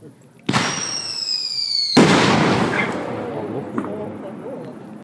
Thank you.